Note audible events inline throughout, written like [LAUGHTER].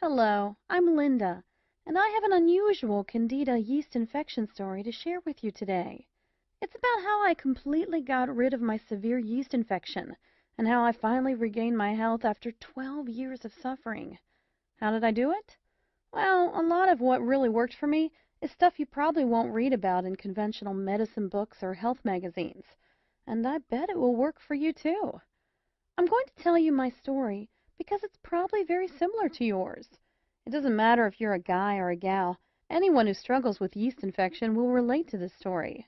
Hello, I'm Linda, and I have an unusual Candida yeast infection story to share with you today. It's about how I completely got rid of my severe yeast infection and how I finally regained my health after 12 years of suffering. How did I do it? Well, a lot of what really worked for me is stuff you probably won't read about in conventional medicine books or health magazines, and I bet it will work for you too. I'm going to tell you my story because it's probably very similar to yours. It doesn't matter if you're a guy or a gal, anyone who struggles with yeast infection will relate to this story.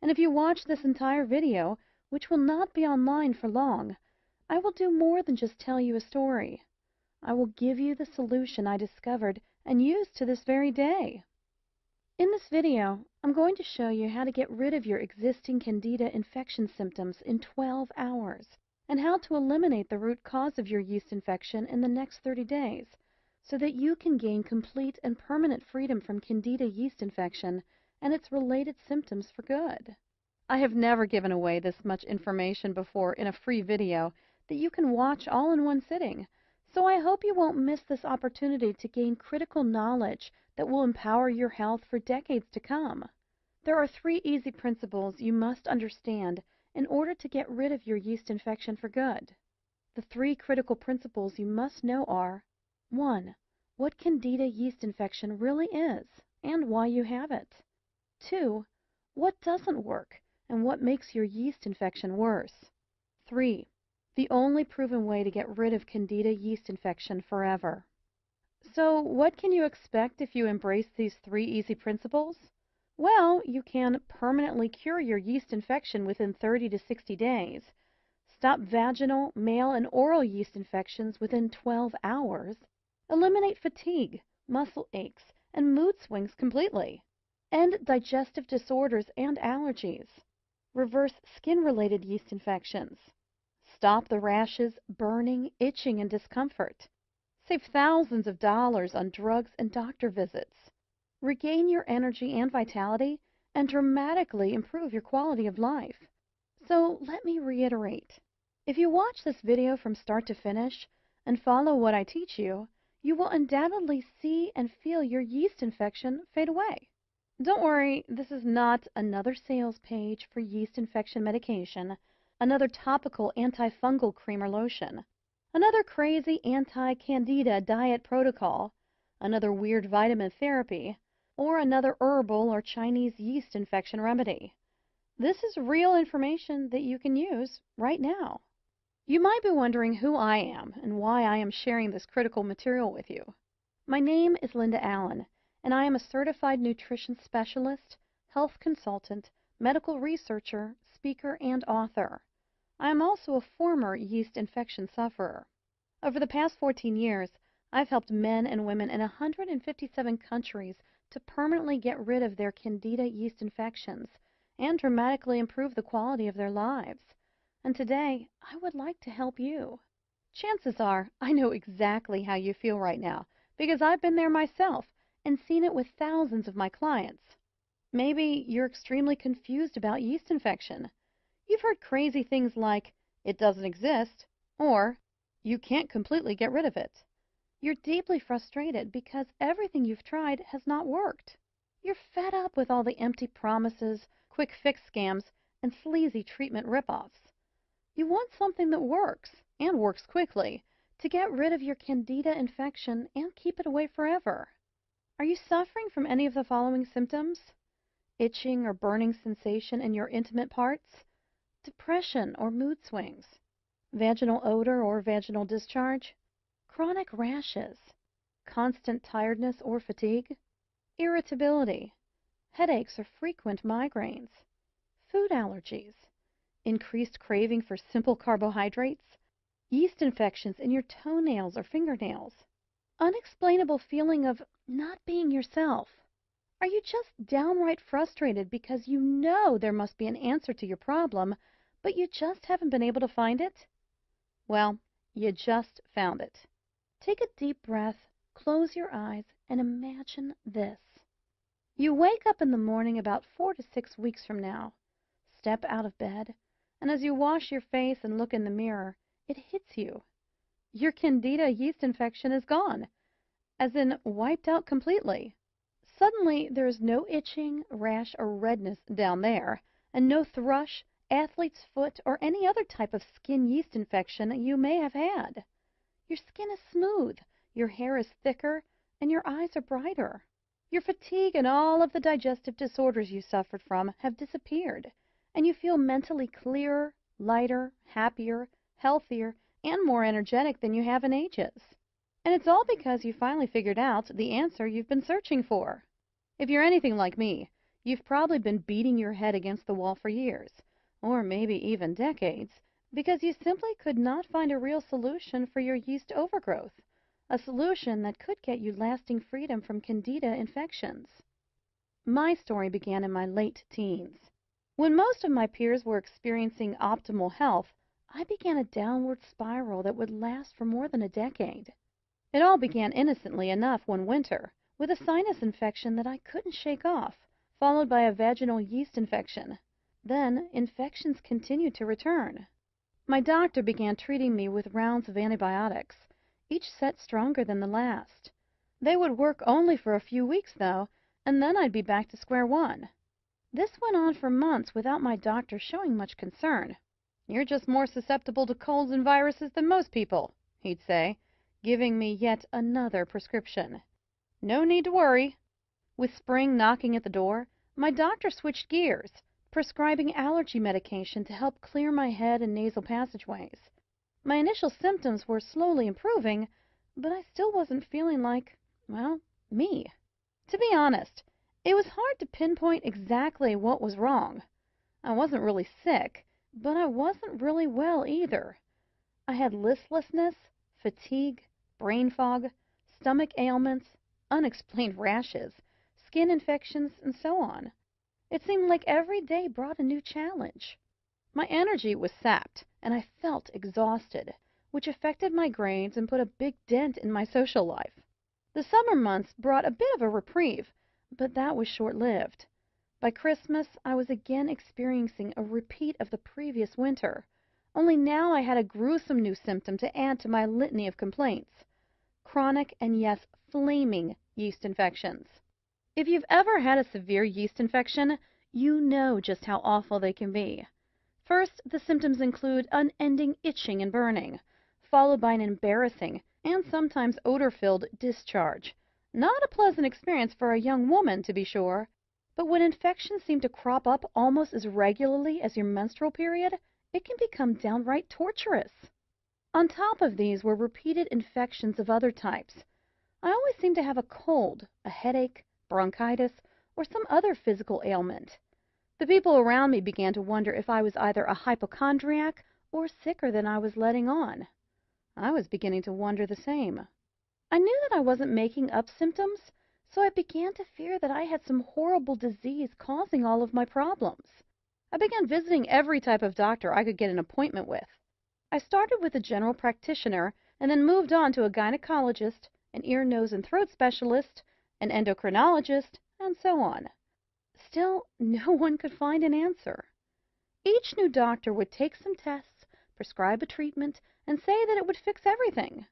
And if you watch this entire video, which will not be online for long, I will do more than just tell you a story. I will give you the solution I discovered and use to this very day. In this video, I'm going to show you how to get rid of your existing Candida infection symptoms in 12 hours and how to eliminate the root cause of your yeast infection in the next 30 days so that you can gain complete and permanent freedom from Candida yeast infection and its related symptoms for good. I have never given away this much information before in a free video that you can watch all in one sitting, so I hope you won't miss this opportunity to gain critical knowledge that will empower your health for decades to come. There are three easy principles you must understand in order to get rid of your yeast infection for good. The three critical principles you must know are 1. What Candida yeast infection really is and why you have it. 2. What doesn't work and what makes your yeast infection worse. 3. The only proven way to get rid of Candida yeast infection forever. So, what can you expect if you embrace these three easy principles? Well, you can permanently cure your yeast infection within 30 to 60 days, stop vaginal, male, and oral yeast infections within 12 hours, eliminate fatigue, muscle aches, and mood swings completely, end digestive disorders and allergies, reverse skin-related yeast infections, stop the rashes, burning, itching, and discomfort, save thousands of dollars on drugs and doctor visits, regain your energy and vitality, and dramatically improve your quality of life. So let me reiterate. If you watch this video from start to finish and follow what I teach you, you will undoubtedly see and feel your yeast infection fade away. Don't worry, this is not another sales page for yeast infection medication, another topical antifungal cream or lotion, another crazy anti-candida diet protocol, another weird vitamin therapy, or another herbal or Chinese yeast infection remedy. This is real information that you can use right now. You might be wondering who I am and why I am sharing this critical material with you. My name is Linda Allen, and I am a certified nutrition specialist, health consultant, medical researcher, speaker, and author. I am also a former yeast infection sufferer. Over the past 14 years, I've helped men and women in 157 countries to permanently get rid of their Candida yeast infections and dramatically improve the quality of their lives. And today, I would like to help you. Chances are I know exactly how you feel right now because I've been there myself and seen it with thousands of my clients. Maybe you're extremely confused about yeast infection. You've heard crazy things like, it doesn't exist, or you can't completely get rid of it. You're deeply frustrated because everything you've tried has not worked. You're fed up with all the empty promises, quick fix scams, and sleazy treatment ripoffs. You want something that works, and works quickly, to get rid of your Candida infection and keep it away forever. Are you suffering from any of the following symptoms? Itching or burning sensation in your intimate parts? Depression or mood swings? Vaginal odor or vaginal discharge? Chronic rashes, constant tiredness or fatigue, irritability, headaches or frequent migraines, food allergies, increased craving for simple carbohydrates, yeast infections in your toenails or fingernails, unexplainable feeling of not being yourself. Are you just downright frustrated because you know there must be an answer to your problem, but you just haven't been able to find it? Well, you just found it. Take a deep breath, close your eyes, and imagine this. You wake up in the morning about four to six weeks from now, step out of bed, and as you wash your face and look in the mirror, it hits you. Your Candida yeast infection is gone, as in wiped out completely. Suddenly there is no itching, rash, or redness down there, and no thrush, athlete's foot, or any other type of skin yeast infection you may have had. Your skin is smooth, your hair is thicker, and your eyes are brighter. Your fatigue and all of the digestive disorders you suffered from have disappeared, and you feel mentally clearer, lighter, happier, healthier, and more energetic than you have in ages. And it's all because you finally figured out the answer you've been searching for. If you're anything like me, you've probably been beating your head against the wall for years, or maybe even decades, because you simply could not find a real solution for your yeast overgrowth, a solution that could get you lasting freedom from Candida infections. My story began in my late teens. When most of my peers were experiencing optimal health, I began a downward spiral that would last for more than a decade. It all began innocently enough one winter, with a sinus infection that I couldn't shake off, followed by a vaginal yeast infection. Then infections continued to return. My doctor began treating me with rounds of antibiotics, each set stronger than the last. They would work only for a few weeks, though, and then I'd be back to square one. This went on for months without my doctor showing much concern. "You're just more susceptible to colds and viruses than most people," he'd say, giving me yet another prescription. "No need to worry." With spring knocking at the door, my doctor switched gears prescribing allergy medication to help clear my head and nasal passageways. My initial symptoms were slowly improving, but I still wasn't feeling like well, me. To be honest, it was hard to pinpoint exactly what was wrong. I wasn't really sick, but I wasn't really well either. I had listlessness, fatigue, brain fog, stomach ailments, unexplained rashes, skin infections, and so on. It seemed like every day brought a new challenge. My energy was sapped, and I felt exhausted, which affected my grades and put a big dent in my social life. The summer months brought a bit of a reprieve, but that was short lived. By Christmas I was again experiencing a repeat of the previous winter, only now I had a gruesome new symptom to add to my litany of complaints chronic and yes, flaming yeast infections. If you've ever had a severe yeast infection, you know just how awful they can be. First, the symptoms include unending itching and burning, followed by an embarrassing and sometimes odor-filled discharge. Not a pleasant experience for a young woman, to be sure, but when infections seem to crop up almost as regularly as your menstrual period, it can become downright torturous. On top of these were repeated infections of other types. I always seemed to have a cold, a headache, bronchitis, or some other physical ailment. The people around me began to wonder if I was either a hypochondriac or sicker than I was letting on. I was beginning to wonder the same. I knew that I wasn't making up symptoms, so I began to fear that I had some horrible disease causing all of my problems. I began visiting every type of doctor I could get an appointment with. I started with a general practitioner and then moved on to a gynecologist, an ear, nose, and throat specialist, an endocrinologist, and so on. Still [LAUGHS] no one could find an answer. Each new doctor would take some tests, prescribe a treatment, and say that it would fix everything.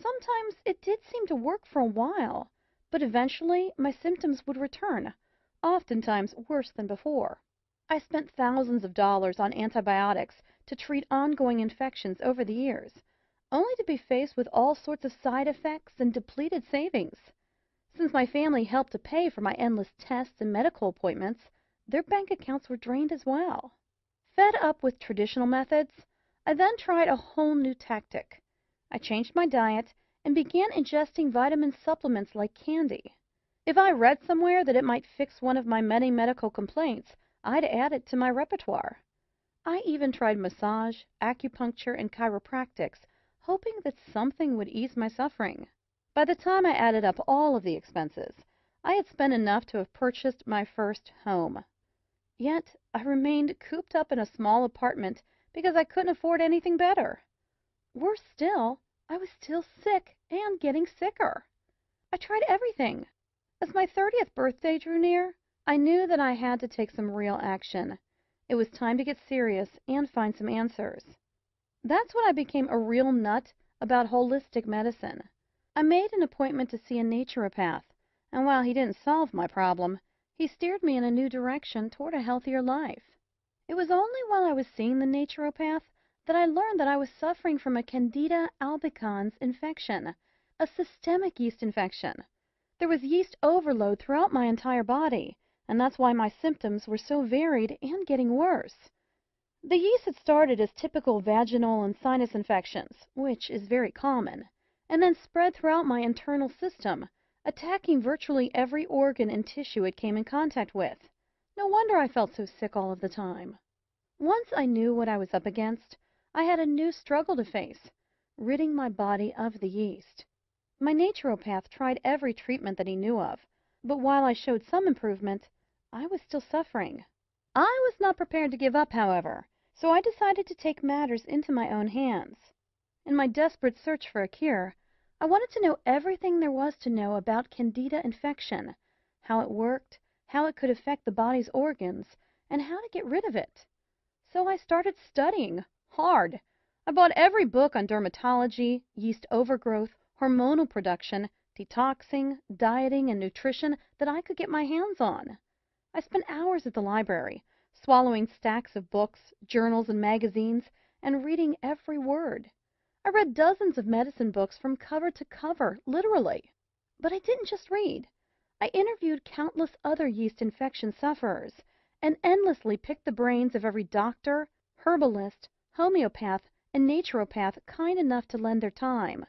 Sometimes it did seem to work for a while, but eventually my symptoms would return, oftentimes worse than before. I spent thousands of dollars on antibiotics to treat ongoing infections over the years, only to be faced with all sorts of side effects and depleted savings. Since my family helped to pay for my endless tests and medical appointments, their bank accounts were drained as well. Fed up with traditional methods, I then tried a whole new tactic. I changed my diet and began ingesting vitamin supplements like candy. If I read somewhere that it might fix one of my many medical complaints, I'd add it to my repertoire. I even tried massage, acupuncture, and chiropractics, hoping that something would ease my suffering. By the time I added up all of the expenses, I had spent enough to have purchased my first home. Yet I remained cooped up in a small apartment because I couldn't afford anything better. Worse still, I was still sick and getting sicker. I tried everything. As my thirtieth birthday drew near, I knew that I had to take some real action. It was time to get serious and find some answers. That's when I became a real nut about holistic medicine. I made an appointment to see a naturopath, and while he didn't solve my problem, he steered me in a new direction toward a healthier life. It was only while I was seeing the naturopath that I learned that I was suffering from a Candida albicans infection, a systemic yeast infection. There was yeast overload throughout my entire body, and that's why my symptoms were so varied and getting worse. The yeast had started as typical vaginal and sinus infections, which is very common, and then spread throughout my internal system, attacking virtually every organ and tissue it came in contact with. No wonder I felt so sick all of the time. Once I knew what I was up against, I had a new struggle to face ridding my body of the yeast. My naturopath tried every treatment that he knew of, but while I showed some improvement, I was still suffering. I was not prepared to give up, however, so I decided to take matters into my own hands. In my desperate search for a cure, I wanted to know everything there was to know about Candida infection, how it worked, how it could affect the body's organs, and how to get rid of it. So I started studying hard. I bought every book on dermatology, yeast overgrowth, hormonal production, detoxing, dieting, and nutrition that I could get my hands on. I spent hours at the library, swallowing stacks of books, journals, and magazines, and reading every word. I read dozens of medicine books from cover to cover, literally. But I didn't just read. I interviewed countless other yeast infection sufferers and endlessly picked the brains of every doctor, herbalist, homeopath, and naturopath kind enough to lend their time.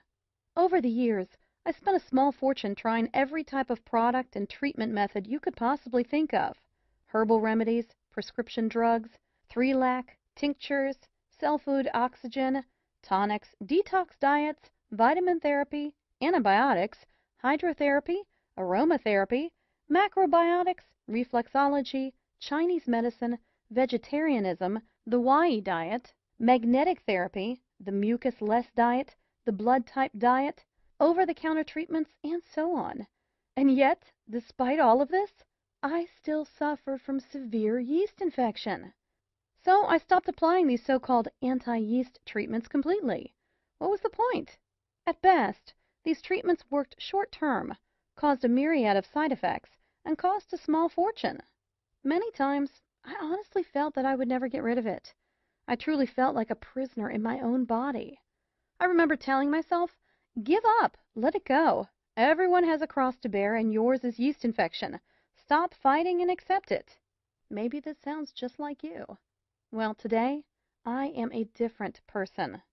Over the years, I spent a small fortune trying every type of product and treatment method you could possibly think of herbal remedies, prescription drugs, Threelac, tinctures, Cellfood oxygen, tonics, detox diets, vitamin therapy, antibiotics, hydrotherapy, aromatherapy, macrobiotics, reflexology, Chinese medicine, vegetarianism, the Y diet, magnetic therapy, the mucus-less diet, the blood type diet, over the counter treatments, and so on. And yet, despite all of this, I still suffer from severe yeast infection. So I stopped applying these so called anti yeast treatments completely. What was the point? At best, these treatments worked short term, caused a myriad of side effects, and cost a small fortune. Many times I honestly felt that I would never get rid of it. I truly felt like a prisoner in my own body. I remember telling myself, "Give up, let it go. Everyone has a cross to bear, and yours is yeast infection. Stop fighting and accept it." Maybe this sounds just like you. Well, today I am a different person.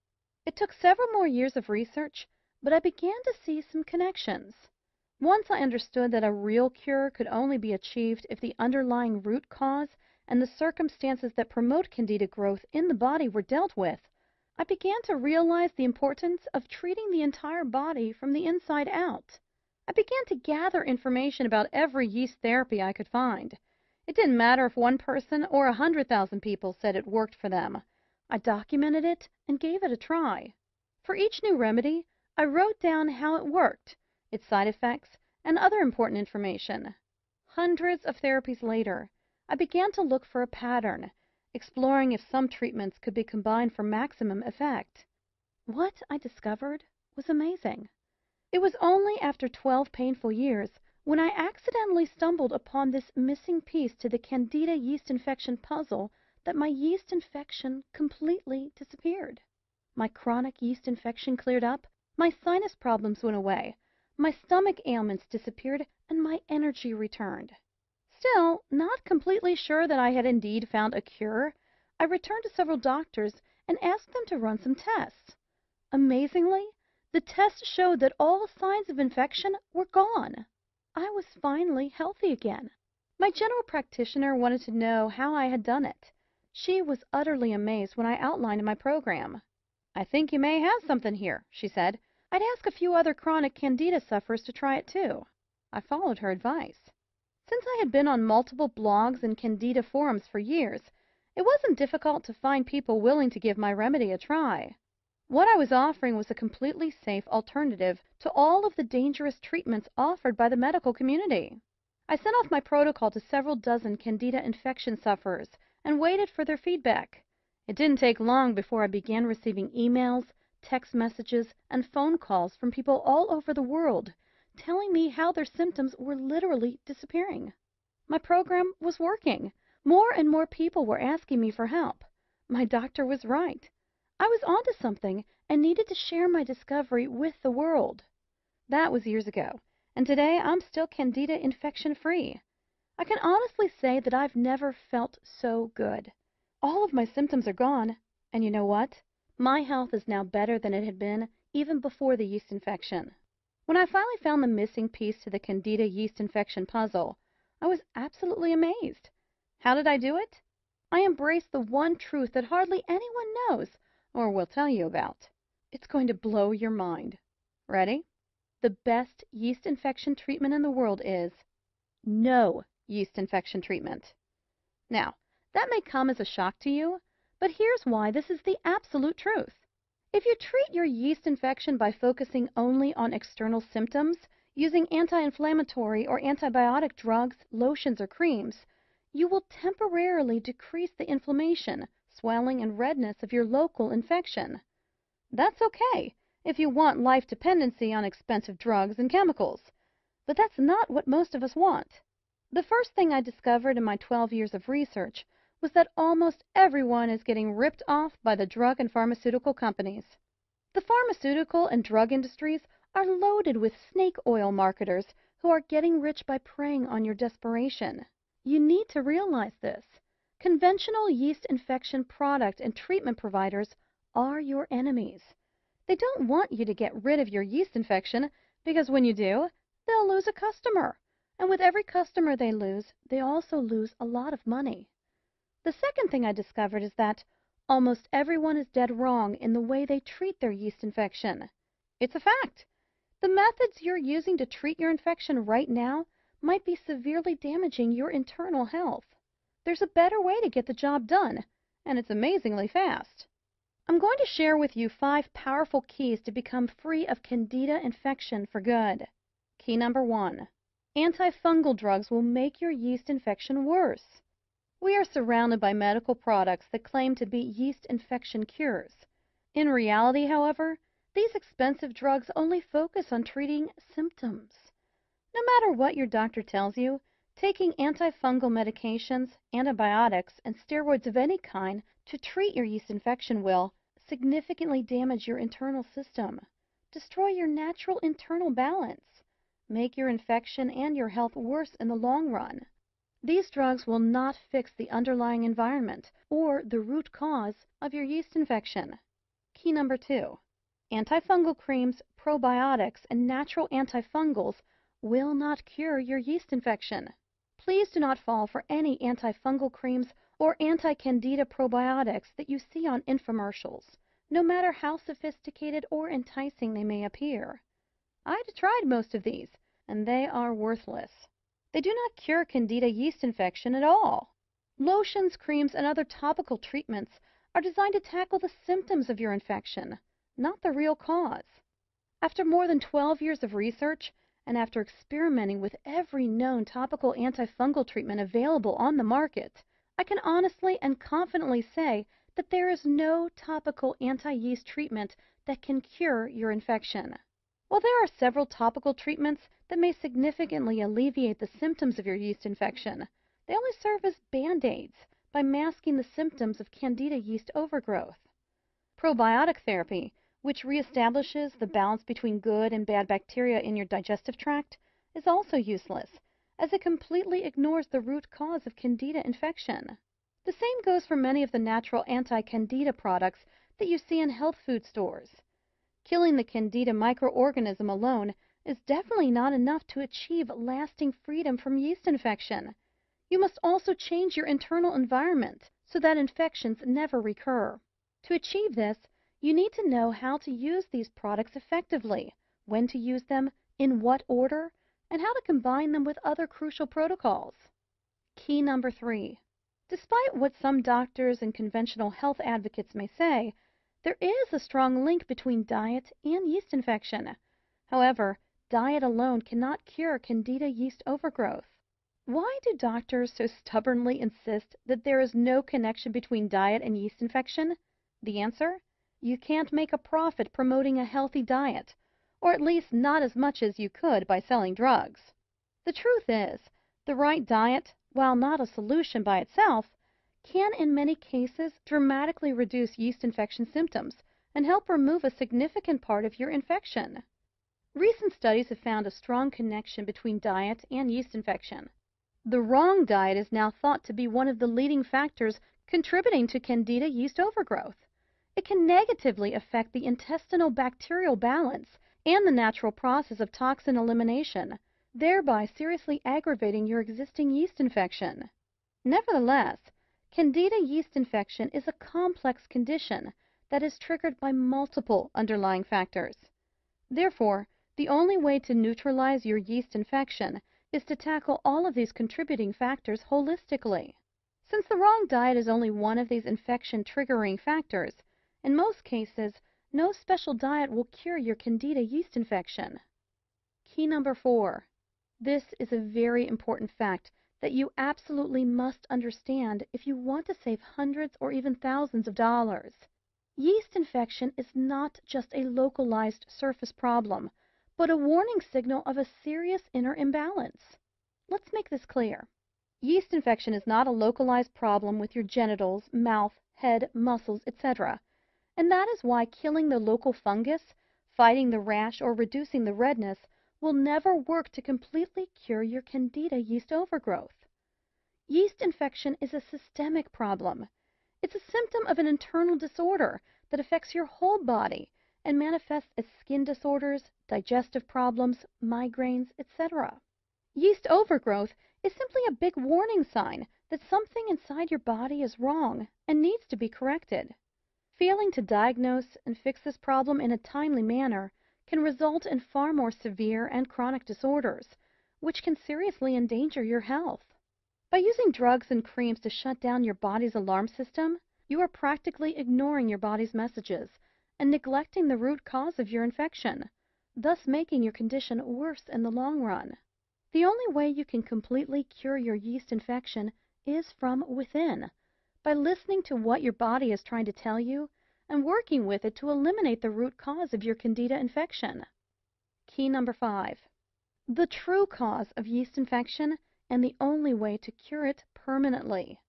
It took several more years of research, but I began to see some connections. Once I understood that a real cure could only be achieved if the underlying root cause and the circumstances that promote Candida growth in the body were dealt with, I began to realize the importance of treating the entire body from the inside out. I began to gather information about every yeast therapy I could find. It didn't matter if one person or a hundred thousand people said it worked for them. I documented it and gave it a try. For each new remedy, I wrote down how it worked its side effects, and other important information. Hundreds of therapies later, I began to look for a pattern, exploring if some treatments could be combined for maximum effect. What I discovered was amazing. It was only after 12 painful years when I accidentally stumbled upon this missing piece to the Candida yeast infection puzzle that my yeast infection completely disappeared. My chronic yeast infection cleared up, my sinus problems went away, my stomach ailments disappeared, and my energy returned. Still, not completely sure that I had indeed found a cure, I returned to several doctors and asked them to run some tests. Amazingly, the tests showed that all signs of infection were gone. I was finally healthy again. My general practitioner wanted to know how I had done it. She was utterly amazed when I outlined my program. I think you may have something here, she said. I'd ask a few other chronic Candida sufferers to try it too. I followed her advice. Since I had been on multiple blogs and Candida forums for years, it wasn't difficult to find people willing to give my remedy a try. What I was offering was a completely safe alternative to all of the dangerous treatments offered by the medical community. I sent off my protocol to several dozen Candida infection sufferers and waited for their feedback. It didn't take long before I began receiving emails, text messages and phone calls from people all over the world telling me how their symptoms were literally disappearing. My program was working. More and more people were asking me for help. My doctor was right. I was onto something and needed to share my discovery with the world. That was years ago, and today I'm still Candida infection free. I can honestly say that I've never felt so good. All of my symptoms are gone, and you know what? My health is now better than it had been even before the yeast infection. When I finally found the missing piece to the Candida yeast infection puzzle, I was absolutely amazed. How did I do it? I embraced the one truth that hardly anyone knows or will tell you about. It's going to blow your mind. Ready? The best yeast infection treatment in the world is no yeast infection treatment. Now, that may come as a shock to you, but here's why this is the absolute truth. If you treat your yeast infection by focusing only on external symptoms, using anti-inflammatory or antibiotic drugs, lotions, or creams, you will temporarily decrease the inflammation, swelling, and redness of your local infection. That's okay if you want life dependency on expensive drugs and chemicals, but that's not what most of us want. The first thing I discovered in my 12 years of research was that almost everyone is getting ripped off by the drug and pharmaceutical companies. The pharmaceutical and drug industries are loaded with snake oil marketers who are getting rich by preying on your desperation. You need to realize this. Conventional yeast infection product and treatment providers are your enemies. They don't want you to get rid of your yeast infection because when you do, they'll lose a customer. And with every customer they lose, they also lose a lot of money. The second thing I discovered is that almost everyone is dead wrong in the way they treat their yeast infection. It's a fact. The methods you're using to treat your infection right now might be severely damaging your internal health. There's a better way to get the job done, and it's amazingly fast. I'm going to share with you five powerful keys to become free of Candida infection for good. Key number one Antifungal drugs will make your yeast infection worse. We are surrounded by medical products that claim to be yeast infection cures. In reality, however, these expensive drugs only focus on treating symptoms. No matter what your doctor tells you, taking antifungal medications, antibiotics, and steroids of any kind to treat your yeast infection will significantly damage your internal system, destroy your natural internal balance, make your infection and your health worse in the long run. These drugs will not fix the underlying environment or the root cause of your yeast infection. Key number two antifungal creams, probiotics, and natural antifungals will not cure your yeast infection. Please do not fall for any antifungal creams or anti-candida probiotics that you see on infomercials, no matter how sophisticated or enticing they may appear. I've tried most of these, and they are worthless. They do not cure Candida yeast infection at all. Lotions, creams, and other topical treatments are designed to tackle the symptoms of your infection, not the real cause. After more than 12 years of research, and after experimenting with every known topical antifungal treatment available on the market, I can honestly and confidently say that there is no topical anti-yeast treatment that can cure your infection. While there are several topical treatments that may significantly alleviate the symptoms of your yeast infection, they only serve as band-aids by masking the symptoms of Candida yeast overgrowth. Probiotic therapy, which reestablishes the balance between good and bad bacteria in your digestive tract, is also useless, as it completely ignores the root cause of Candida infection. The same goes for many of the natural anti-Candida products that you see in health food stores. Killing the Candida microorganism alone is definitely not enough to achieve lasting freedom from yeast infection. You must also change your internal environment so that infections never recur. To achieve this, you need to know how to use these products effectively, when to use them, in what order, and how to combine them with other crucial protocols. Key number three. Despite what some doctors and conventional health advocates may say, there is a strong link between diet and yeast infection. However, diet alone cannot cure Candida yeast overgrowth. Why do doctors so stubbornly insist that there is no connection between diet and yeast infection? The answer? You can't make a profit promoting a healthy diet, or at least not as much as you could by selling drugs. The truth is, the right diet, while not a solution by itself, can in many cases dramatically reduce yeast infection symptoms and help remove a significant part of your infection. Recent studies have found a strong connection between diet and yeast infection. The wrong diet is now thought to be one of the leading factors contributing to Candida yeast overgrowth. It can negatively affect the intestinal bacterial balance and the natural process of toxin elimination, thereby seriously aggravating your existing yeast infection. Nevertheless, Candida yeast infection is a complex condition that is triggered by multiple underlying factors. Therefore, the only way to neutralize your yeast infection is to tackle all of these contributing factors holistically. Since the wrong diet is only one of these infection triggering factors, in most cases, no special diet will cure your Candida yeast infection. Key number four. This is a very important fact that you absolutely must understand if you want to save hundreds or even thousands of dollars. Yeast infection is not just a localized surface problem, but a warning signal of a serious inner imbalance. Let's make this clear. Yeast infection is not a localized problem with your genitals, mouth, head, muscles, etc. And that is why killing the local fungus, fighting the rash, or reducing the redness will never work to completely cure your Candida yeast overgrowth. Yeast infection is a systemic problem. It's a symptom of an internal disorder that affects your whole body and manifests as skin disorders, digestive problems, migraines, etc. Yeast overgrowth is simply a big warning sign that something inside your body is wrong and needs to be corrected. Failing to diagnose and fix this problem in a timely manner can result in far more severe and chronic disorders, which can seriously endanger your health. By using drugs and creams to shut down your body's alarm system, you are practically ignoring your body's messages and neglecting the root cause of your infection, thus making your condition worse in the long run. The only way you can completely cure your yeast infection is from within, by listening to what your body is trying to tell you and working with it to eliminate the root cause of your Candida infection. Key number five. The true cause of yeast infection and the only way to cure it permanently.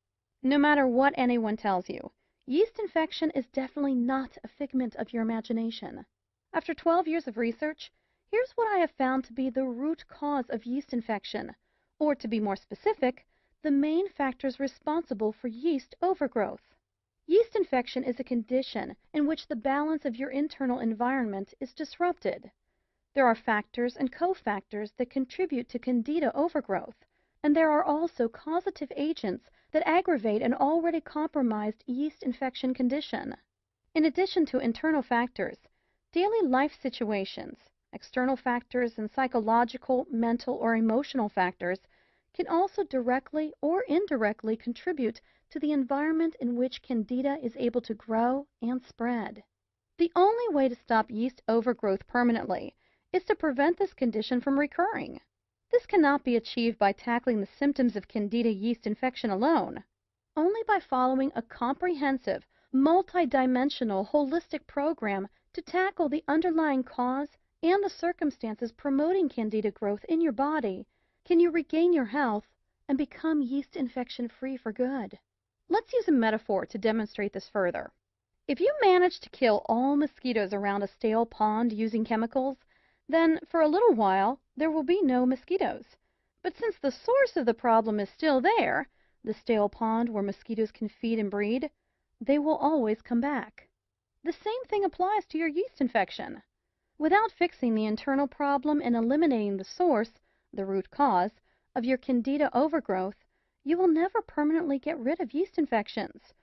No matter what anyone tells you, yeast infection is definitely not a figment of your imagination. After 12 years of research, here's what I have found to be the root cause of yeast infection, or to be more specific, the main factors responsible for yeast overgrowth. Yeast infection is a condition in which the balance of your internal environment is disrupted. There are factors and cofactors that contribute to Candida overgrowth, and there are also causative agents that aggravate an already compromised yeast infection condition. In addition to internal factors, daily life situations, external factors, and psychological, mental, or emotional factors can also directly or indirectly contribute to the environment in which Candida is able to grow and spread. The only way to stop yeast overgrowth permanently is to prevent this condition from recurring. This cannot be achieved by tackling the symptoms of Candida yeast infection alone. Only by following a comprehensive, multidimensional, holistic program to tackle the underlying cause and the circumstances promoting Candida growth in your body can you regain your health and become yeast infection free for good. Let's use a metaphor to demonstrate this further. If you manage to kill all mosquitoes around a stale pond using chemicals, then for a little while there will be no mosquitoes. But since the source of the problem is still there, the stale pond where mosquitoes can feed and breed, they will always come back. The same thing applies to your yeast infection. Without fixing the internal problem and eliminating the source, the root cause, of your Candida overgrowth, you will never permanently get rid of yeast infections.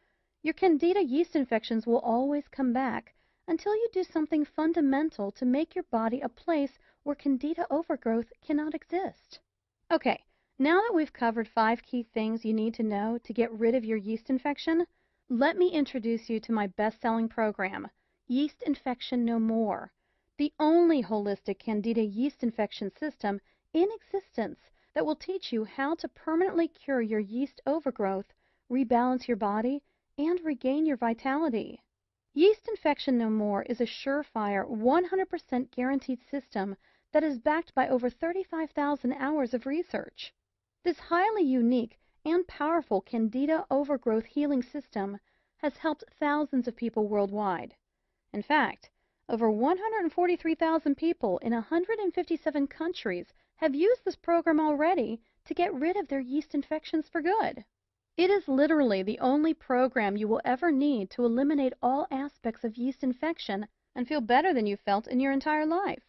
Your Candida yeast infections will always come back until you do something fundamental to make your body a place where Candida overgrowth cannot exist. Okay, now that we've covered five key things you need to know to get rid of your yeast infection, let me introduce you to my best-selling program, Yeast Infection No More, the only holistic Candida yeast infection system in existence that will teach you how to permanently cure your yeast overgrowth, rebalance your body, and regain your vitality. Yeast Infection No More is a surefire, 100% guaranteed system that is backed by over 35,000 hours of research. This highly unique and powerful Candida overgrowth healing system has helped thousands of people worldwide. In fact, over 143,000 people in 157 countries have used this program already to get rid of their yeast infections for good. It is literally the only program you will ever need to eliminate all aspects of yeast infection and feel better than you felt in your entire life.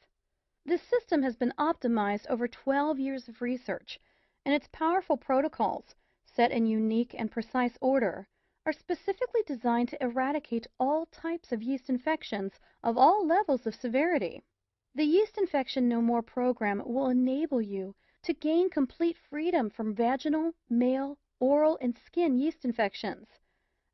This system has been optimized over 12 years of research, and its powerful protocols, set in unique and precise order, are specifically designed to eradicate all types of yeast infections of all levels of severity. The Yeast Infection No More program will enable you to gain complete freedom from vaginal, male, oral, and skin yeast infections,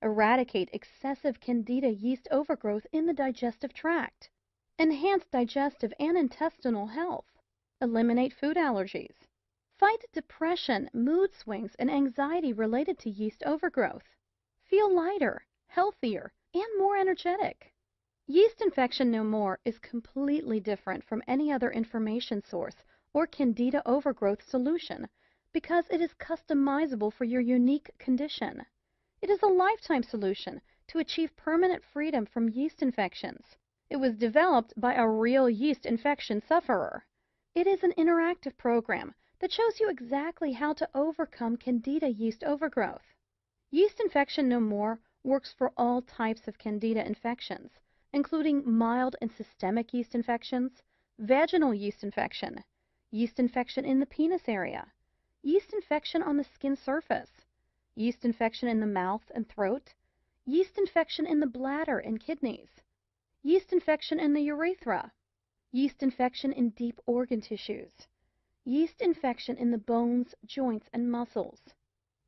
eradicate excessive Candida yeast overgrowth in the digestive tract, enhance digestive and intestinal health, eliminate food allergies, fight depression, mood swings, and anxiety related to yeast overgrowth, feel lighter, healthier, and more energetic. Yeast Infection No More is completely different from any other information source or Candida overgrowth solution because it is customizable for your unique condition. It is a lifetime solution to achieve permanent freedom from yeast infections. It was developed by a real yeast infection sufferer. It is an interactive program that shows you exactly how to overcome Candida yeast overgrowth. Yeast Infection No More works for all types of Candida infections, including mild and systemic yeast infections, vaginal yeast infection, yeast infection in the penis area, yeast infection on the skin surface, yeast infection in the mouth and throat, yeast infection in the bladder and kidneys, yeast infection in the urethra, yeast infection in deep organ tissues, yeast infection in the bones, joints, and muscles.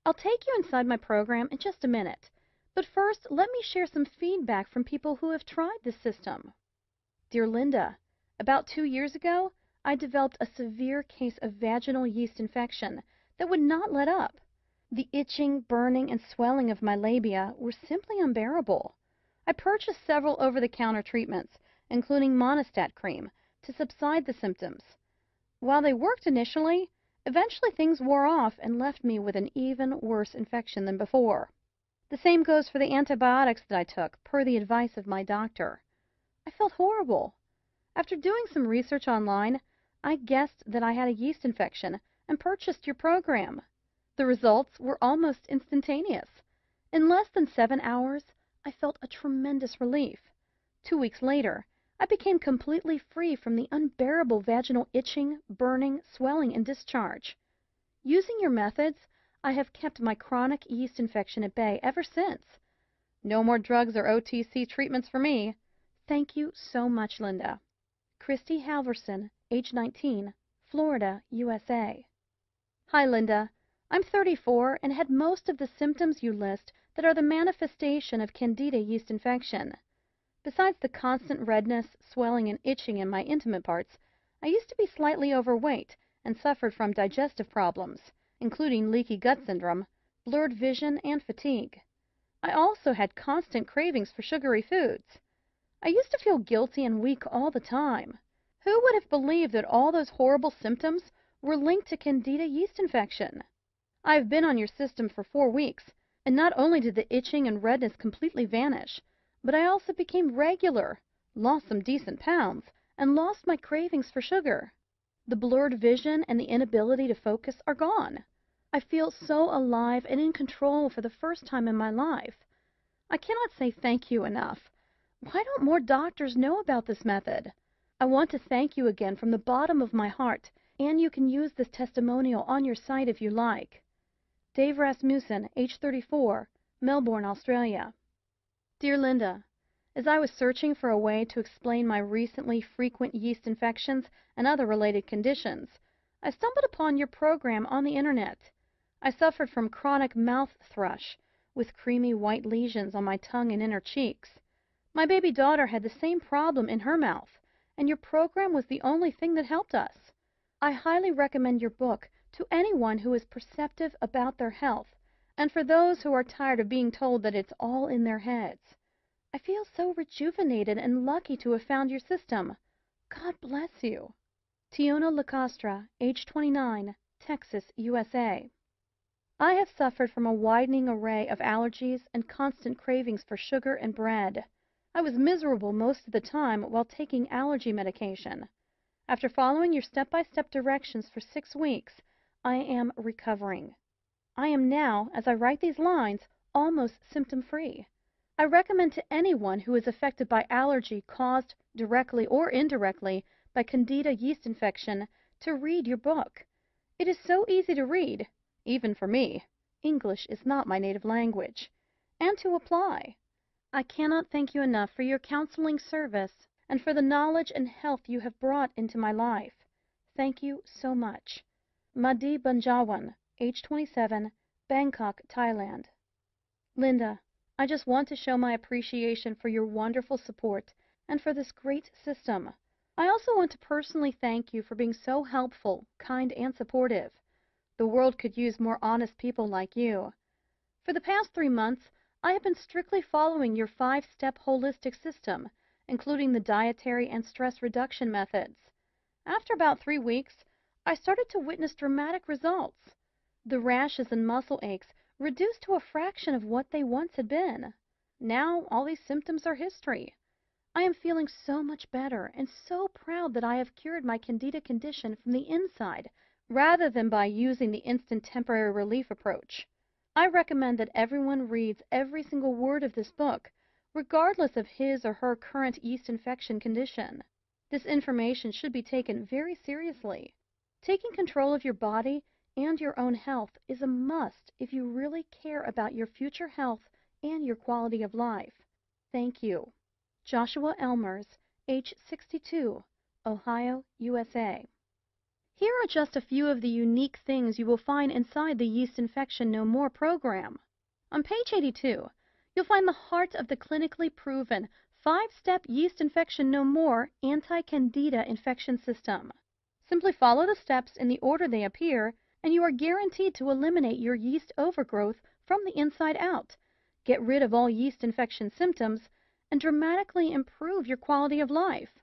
I'll take you inside my program in just a minute, but first let me share some feedback from people who have tried this system. Dear Linda, about two years ago, I developed a severe case of vaginal yeast infection that would not let up. The itching, burning, and swelling of my labia were simply unbearable. I purchased several over-the-counter treatments, including Monistat cream, to subside the symptoms. While they worked initially, eventually things wore off and left me with an even worse infection than before. The same goes for the antibiotics that I took, per the advice of my doctor. I felt horrible. After doing some research online, I guessed that I had a yeast infection and purchased your program. The results were almost instantaneous. In less than seven hours, I felt a tremendous relief. Two weeks later, I became completely free from the unbearable vaginal itching, burning, swelling, and discharge. Using your methods, I have kept my chronic yeast infection at bay ever since. No more drugs or OTC treatments for me. Thank you so much, Linda. Christy Halverson, age 19, Florida, USA. Hi, Linda. I'm 34 and had most of the symptoms you list that are the manifestation of Candida yeast infection. Besides the constant redness, swelling, and itching in my intimate parts, I used to be slightly overweight and suffered from digestive problems, including leaky gut syndrome, blurred vision, and fatigue. I also had constant cravings for sugary foods. I used to feel guilty and weak all the time. Who would have believed that all those horrible symptoms were linked to Candida yeast infection? I have been on your system for four weeks, and not only did the itching and redness completely vanish, but I also became regular, lost some decent pounds, and lost my cravings for sugar. The blurred vision and the inability to focus are gone. I feel so alive and in control for the first time in my life. I cannot say thank you enough. Why don't more doctors know about this method? I want to thank you again from the bottom of my heart, and you can use this testimonial on your site if you like. Dave Rasmussen, age 34, Melbourne, Australia. Dear Linda, as I was searching for a way to explain my recently frequent yeast infections and other related conditions, I stumbled upon your program on the internet. I suffered from chronic mouth thrush, with creamy white lesions on my tongue and inner cheeks. My baby daughter had the same problem in her mouth and your program was the only thing that helped us. I highly recommend your book to anyone who is perceptive about their health and for those who are tired of being told that it's all in their heads. I feel so rejuvenated and lucky to have found your system. God bless you. Tiona Lacostra, age 29, Texas, USA. I have suffered from a widening array of allergies and constant cravings for sugar and bread. I was miserable most of the time while taking allergy medication. After following your step-by-step directions for six weeks, I am recovering. I am now, as I write these lines, almost symptom-free. I recommend to anyone who is affected by allergy caused, directly or indirectly, by Candida yeast infection to read your book. It is so easy to read, even for me English is not my native language and to apply. I cannot thank you enough for your counseling service and for the knowledge and health you have brought into my life. Thank you so much. Madi Banjawan, age 27, Bangkok, Thailand. Linda, I just want to show my appreciation for your wonderful support and for this great system. I also want to personally thank you for being so helpful, kind, and supportive. The world could use more honest people like you. For the past three months, I have been strictly following your five-step holistic system, including the dietary and stress reduction methods. After about three weeks, I started to witness dramatic results. The rashes and muscle aches reduced to a fraction of what they once had been. Now all these symptoms are history. I am feeling so much better and so proud that I have cured my Candida condition from the inside rather than by using the instant temporary relief approach. I recommend that everyone reads every single word of this book, regardless of his or her current yeast infection condition. This information should be taken very seriously. Taking control of your body and your own health is a must if you really care about your future health and your quality of life. Thank you. Joshua Elmers, age 62, Ohio, USA. Here are just a few of the unique things you will find inside the Yeast Infection No More program. On page 82, you'll find the heart of the clinically proven five-step Yeast Infection No More anti-candida infection system. Simply follow the steps in the order they appear, and you are guaranteed to eliminate your yeast overgrowth from the inside out, get rid of all yeast infection symptoms, and dramatically improve your quality of life.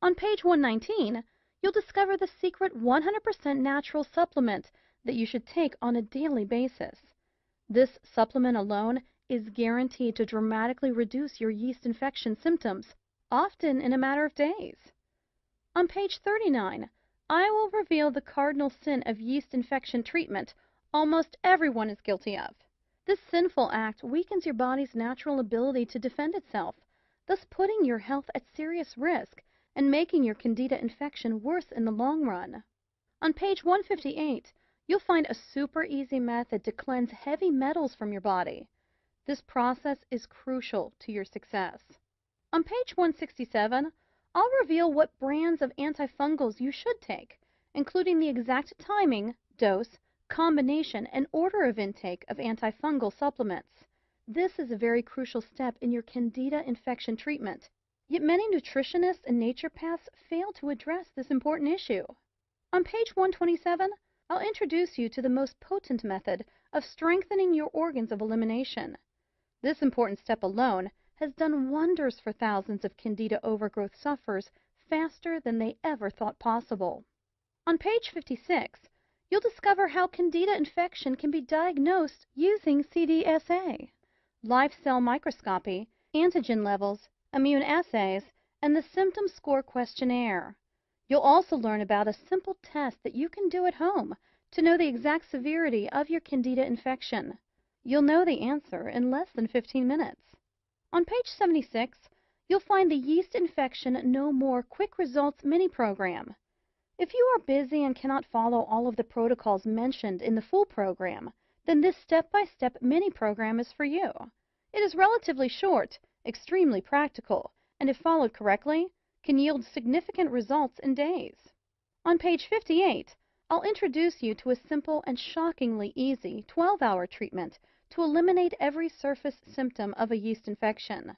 On page 119, you'll discover the secret 100% natural supplement that you should take on a daily basis. This supplement alone is guaranteed to dramatically reduce your yeast infection symptoms, often in a matter of days. On page 39, I will reveal the cardinal sin of yeast infection treatment almost everyone is guilty of. This sinful act weakens your body's natural ability to defend itself, thus putting your health at serious risk and making your Candida infection worse in the long run. On page 158, you'll find a super easy method to cleanse heavy metals from your body. This process is crucial to your success. On page 167, I'll reveal what brands of antifungals you should take, including the exact timing, dose, combination, and order of intake of antifungal supplements. This is a very crucial step in your Candida infection treatment Yet many nutritionists and naturopaths fail to address this important issue. On page 127, I'll introduce you to the most potent method of strengthening your organs of elimination. This important step alone has done wonders for thousands of Candida overgrowth sufferers faster than they ever thought possible. On page 56, you'll discover how Candida infection can be diagnosed using CDSA, live cell microscopy, antigen levels, immune assays, and the symptom score questionnaire. You'll also learn about a simple test that you can do at home to know the exact severity of your Candida infection. You'll know the answer in less than 15 minutes. On page 76, you'll find the Yeast Infection No More Quick Results mini program. If you are busy and cannot follow all of the protocols mentioned in the full program, then this step-by-step -step mini program is for you. It is relatively short extremely practical, and if followed correctly, can yield significant results in days. On page 58, I'll introduce you to a simple and shockingly easy 12-hour treatment to eliminate every surface symptom of a yeast infection.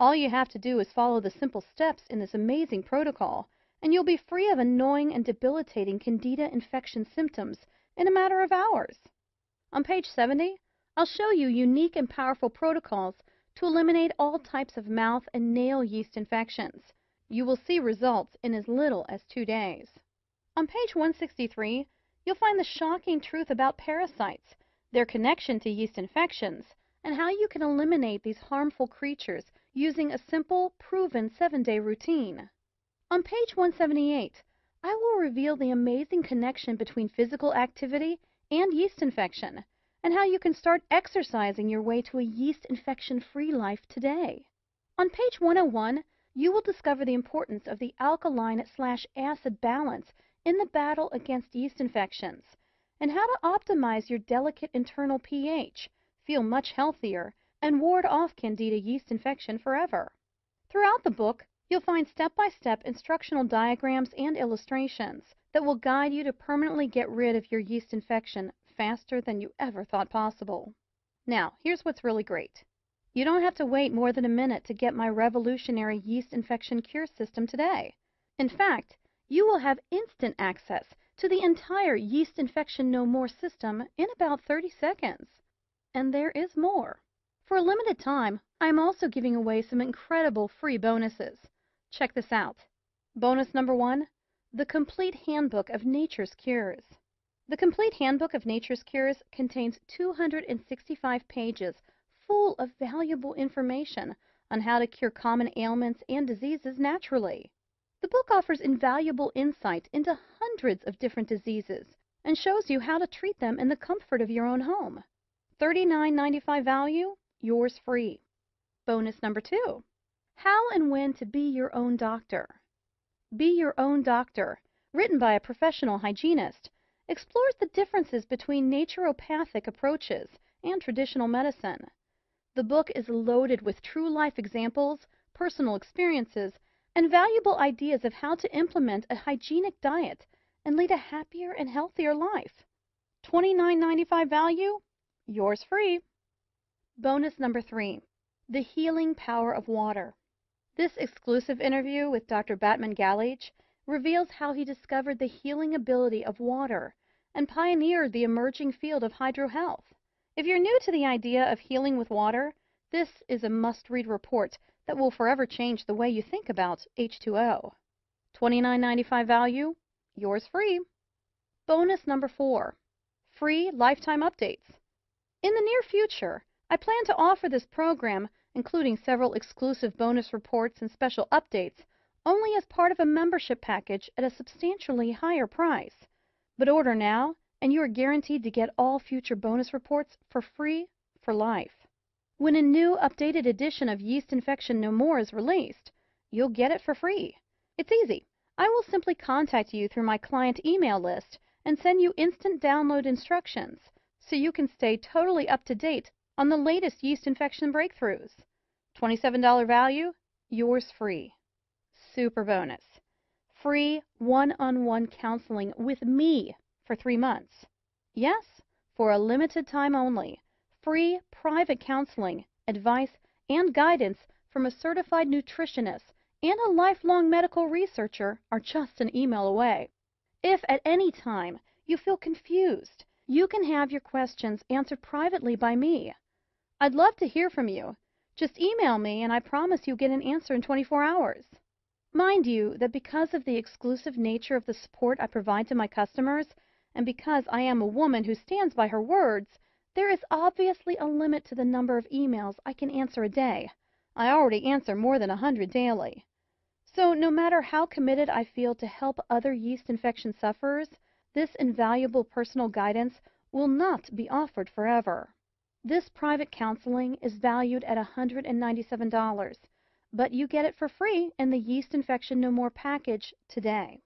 All you have to do is follow the simple steps in this amazing protocol, and you'll be free of annoying and debilitating Candida infection symptoms in a matter of hours. On page 70, I'll show you unique and powerful protocols to eliminate all types of mouth and nail yeast infections. You will see results in as little as two days. On page 163, you'll find the shocking truth about parasites, their connection to yeast infections, and how you can eliminate these harmful creatures using a simple, proven seven-day routine. On page 178, I will reveal the amazing connection between physical activity and yeast infection, and how you can start exercising your way to a yeast infection-free life today. On page 101, you will discover the importance of the alkaline slash acid balance in the battle against yeast infections, and how to optimize your delicate internal pH, feel much healthier, and ward off Candida yeast infection forever. Throughout the book, you'll find step-by-step instructional diagrams and illustrations that will guide you to permanently get rid of your yeast infection faster than you ever thought possible. Now, here's what's really great. You don't have to wait more than a minute to get my revolutionary yeast infection cure system today. In fact, you will have instant access to the entire Yeast Infection No More system in about 30 seconds. And there is more. For a limited time, I am also giving away some incredible free bonuses. Check this out. Bonus number one, the Complete Handbook of Nature's Cures. The Complete Handbook of Nature's Cures contains 265 pages full of valuable information on how to cure common ailments and diseases naturally. The book offers invaluable insight into hundreds of different diseases and shows you how to treat them in the comfort of your own home. $39.95 value, yours free. Bonus number two, how and when to be your own doctor. Be Your Own Doctor, written by a professional hygienist, explores the differences between naturopathic approaches and traditional medicine. The book is loaded with true life examples, personal experiences, and valuable ideas of how to implement a hygienic diet and lead a happier and healthier life. $29.95 value, yours free. Bonus number three, The Healing Power of Water. This exclusive interview with Dr. Batmanghelidj reveals how he discovered the healing ability of water and pioneered the emerging field of hydrohealth. If you're new to the idea of healing with water, this is a must-read report that will forever change the way you think about H2O. $29.95 value, yours free. Bonus number four, free lifetime updates. In the near future, I plan to offer this program including several exclusive bonus reports and special updates, only as part of a membership package at a substantially higher price. But order now, and you are guaranteed to get all future bonus reports for free for life. When a new updated edition of Yeast Infection No More is released, you'll get it for free. It's easy. I will simply contact you through my client email list and send you instant download instructions so you can stay totally up to date on the latest yeast infection breakthroughs. $27 value, yours free. Super bonus. Free one-on-one counseling with me for three months. Yes, for a limited time only. Free private counseling, advice, and guidance from a certified nutritionist and a lifelong medical researcher are just an email away. If at any time you feel confused, you can have your questions answered privately by me. I'd love to hear from you. Just email me and I promise you'll get an answer in 24 hours. Mind you that because of the exclusive nature of the support I provide to my customers, and because I am a woman who stands by her words, there is obviously a limit to the number of emails I can answer a day. I already answer more than a hundred daily. So no matter how committed I feel to help other yeast infection sufferers, this invaluable personal guidance will not be offered forever. This private counseling is valued at $197, but you get it for free in the Yeast Infection No More package today.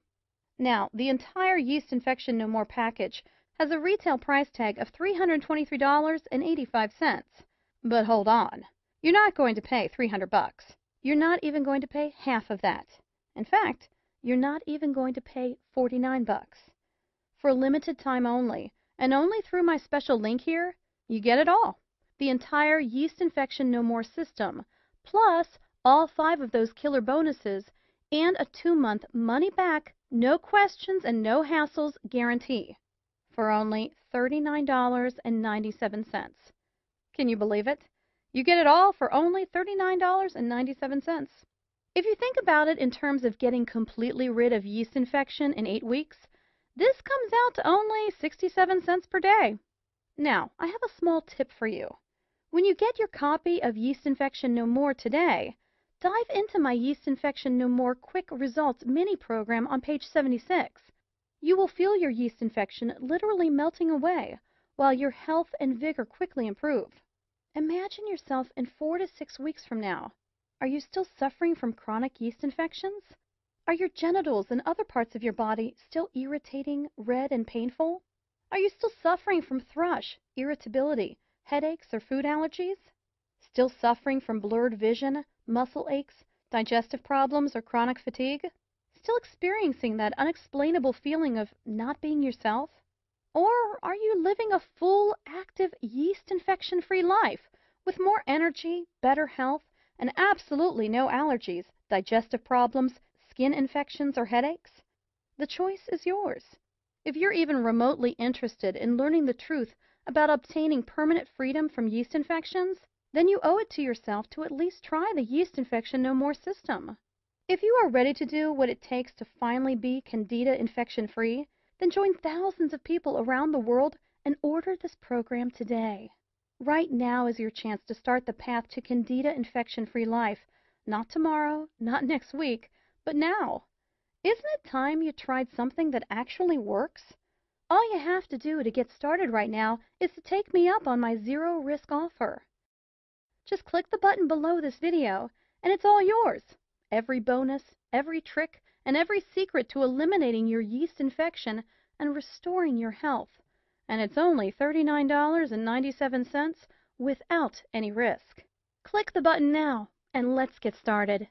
Now, the entire Yeast Infection No More package has a retail price tag of $323.85. But hold on. You're not going to pay 300 bucks. You're not even going to pay half of that. In fact, you're not even going to pay 49 bucks. For a limited time only, and only through my special link here, you get it all. The entire Yeast Infection No More system, plus all five of those killer bonuses, and a two-month money-back, no questions and no hassles guarantee for only $39.97. Can you believe it? You get it all for only $39.97. If you think about it in terms of getting completely rid of yeast infection in eight weeks, this comes out to only 67 cents per day. Now, I have a small tip for you. When you get your copy of Yeast Infection No More today, dive into my Yeast Infection No More Quick Results mini program on page 76. You will feel your yeast infection literally melting away while your health and vigor quickly improve. Imagine yourself in four to six weeks from now. Are you still suffering from chronic yeast infections? Are your genitals and other parts of your body still irritating, red, and painful? Are you still suffering from thrush, irritability, headaches, or food allergies? Still suffering from blurred vision, muscle aches, digestive problems, or chronic fatigue? Still experiencing that unexplainable feeling of not being yourself? Or are you living a full, active, yeast infection free life with more energy, better health, and absolutely no allergies, digestive problems, skin infections, or headaches? The choice is yours. If you're even remotely interested in learning the truth about obtaining permanent freedom from yeast infections, then you owe it to yourself to at least try the Yeast Infection No More system. If you are ready to do what it takes to finally be Candida infection free, then join thousands of people around the world and order this program today. Right now is your chance to start the path to Candida infection-free life. Not tomorrow, not next week, but now. Isn't it time you tried something that actually works? All you have to do to get started right now is to take me up on my zero risk offer. Just click the button below this video and it's all yours. Every bonus, every trick, and every secret to eliminating your yeast infection and restoring your health. And it's only $39.97 without any risk. Click the button now and let's get started.